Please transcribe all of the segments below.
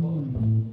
Thank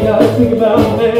Now think about me.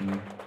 嗯。